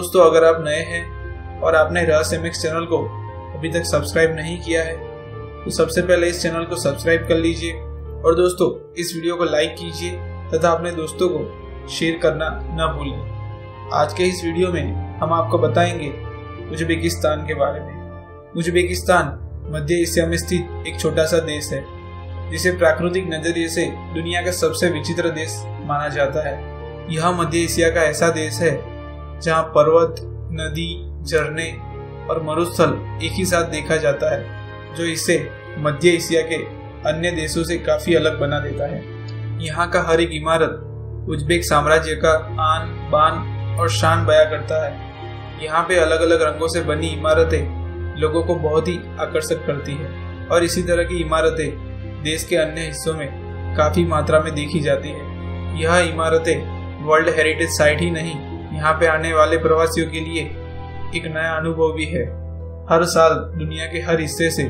दोस्तों, अगर आप नए हैं और आपने रहस्य मिक्स चैनल को अभी तक सब्सक्राइब नहीं किया है तो सबसे पहले इस चैनल को सब्सक्राइब कर लीजिए और दोस्तों, इस वीडियो को लाइक कीजिए तथा अपने दोस्तों को शेयर करना न भूलें आज के इस वीडियो में हम आपको बताएँगे उज्बेकिस्तान के बारे में। उज्बेकिस्तान, मध्य एशिया में स्थित एक छोटा सा देश है, जिसे प्राकृतिक नज़रिए से दुनिया का सबसे विचित्र देश माना जाता है। यह मध्य एशिया का ऐसा देश है जहाँ पर्वत, नदी, झरने और मरुस्थल एक ही साथ देखा जाता है, जो इसे मध्य एशिया के अन्य देशों से काफ़ी अलग बना देता है। यहाँ का हर एक इमारत उज्बेक साम्राज्य का आन, बान और शान बया करता है। यहाँ पे अलग अलग रंगों से बनी इमारतें लोगों को बहुत ही आकर्षक करती है और इसी तरह की इमारतें देश के अन्य हिस्सों में काफ़ी मात्रा में देखी जाती है। यह इमारतें वर्ल्ड हेरिटेज साइट ही नहीं यहाँ पे आने वाले प्रवासियों के लिए एक नया अनुभव भी है। हर साल दुनिया के हर हिस्से से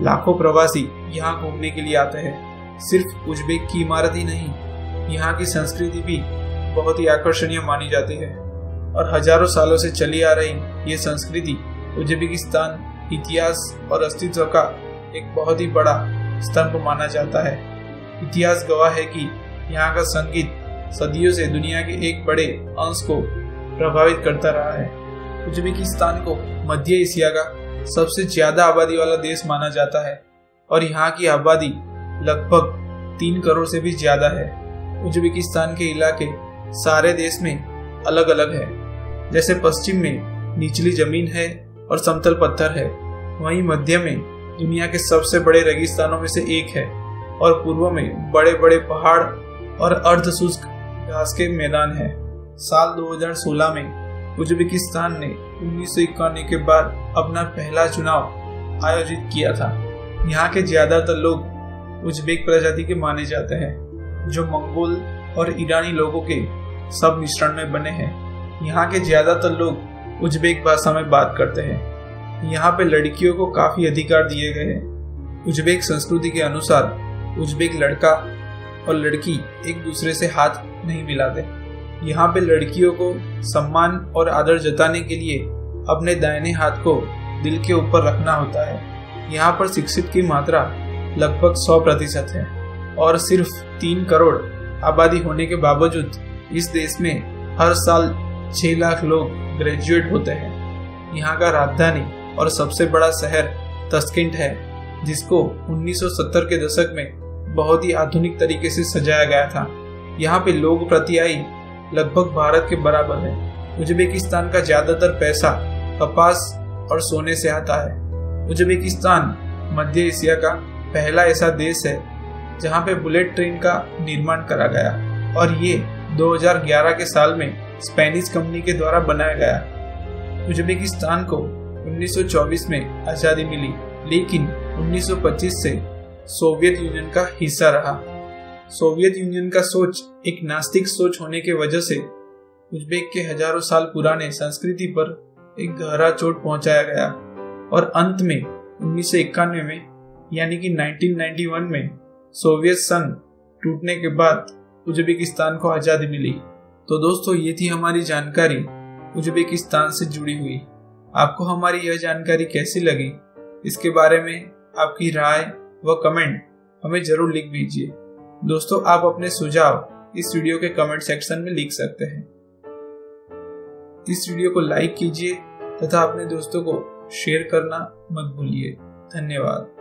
लाखों प्रवासी यहाँ घूमने के लिए आते हैं। सिर्फ़ उज्बेक की इमारत ही नहीं, यहाँ की संस्कृति भी बहुत ही आकर्षणीय मानी जाती है। और हज़ारों सालों से चली आ रही ये संस्कृति उज्बेकिस्तान, इतिहास और अस्तित्व का एक बहुत ही बड़ा स्तंभ माना जाता है। इतिहास गवाह है कि यहाँ का संगीत सदियों से दुनिया के एक बड़े अंश को प्रभावित करता रहा है। उज्बेकिस्तान को मध्य एशिया का सबसे ज़्यादा आबादी वाला देश माना जाता है, और यहाँ की आबादी लगभग तीन करोड़ से भी ज़्यादा है। उज्बेकिस्तान के इलाके सारे देश में अलग अलग है, जैसे पश्चिम में निचली ज़मीन है और समतल पत्थर है। वहीं मध्य में दुनिया के सबसे बड़े रेगिस्तानों में से एक है, और पूर्व में बड़े बड़े पहाड़ और अर्ध शुष्क घास के मैदान है। साल 2016 में उज्बेकिस्तान ने उन्नीस सौ इक्यानवे के बाद अपना पहला चुनाव आयोजित किया था। यहाँ के ज़्यादातर लोग उज्बेक प्रजाति के माने जाते हैं, जो मंगोल और ईरानी लोगों के सब मिश्रण में बने हैं। यहाँ के ज़्यादातर लोग उज्बेक भाषा में बात करते हैं। यहाँ पे लड़कियों को काफ़ी अधिकार दिए गए हैं। उज्बेक संस्कृति के अनुसार उज्बेक लड़का और लड़की एक दूसरे से हाथ नहीं मिलाते। यहाँ पे लड़कियों को सम्मान और आदर जताने के लिए अपने दाहिने हाथ को दिल के ऊपर रखना होता है। यहाँ पर शिक्षित की मात्रा लगभग सौ प्रतिशत है और सिर्फ़ तीन करोड़ आबादी होने के बावजूद इस देश में हर साल छह लाख लोग ग्रेजुएट होते हैं। यहाँ का राजधानी और सबसे बड़ा शहर तस्किंट है, जिसको 1970 के दशक में बहुत ही आधुनिक तरीके से सजाया गया था। यहाँ पे लोग प्रतियायी लगभग भारत के बराबर है। उज्बेकिस्तान का ज़्यादातर पैसा कपास और सोने से आता है। उज्बेकिस्तान मध्य एशिया का पहला ऐसा देश है, जहाँ पे बुलेट ट्रेन का निर्माण करा गया और ये 2011 के साल में स्पेनिश कंपनी के द्वारा बनाया गया। उज्बेकिस्तान को 1924 में आज़ादी मिली, लेकिन 1925 से सोवियत यूनियन का हिस्सा रहा। सोवियत यूनियन का सोच एक नास्तिक सोच होने के वजह से उज्बेक के हज़ारों साल पुराने संस्कृति पर एक गहरा चोट पहुँचाया गया। और अंत में, उन्नीस में, यानी कि 1991 में, सोवियत संघ टूटने के बाद उज्बेकिस्तान को आज़ादी मिली। तो दोस्तों, ये थी हमारी जानकारी उज्बेकिस्तान से जुड़ी हुई। आपको हमारी यह जानकारी कैसी लगी, इसके बारे में आपकी राय व कमेंट हमें ज़रूर लिख दीजिए। दोस्तों, आप अपने सुझाव इस वीडियो के कमेंट सेक्शन में लिख सकते हैं। इस वीडियो को लाइक कीजिए तथा अपने दोस्तों को शेयर करना मत भूलिए। धन्यवाद।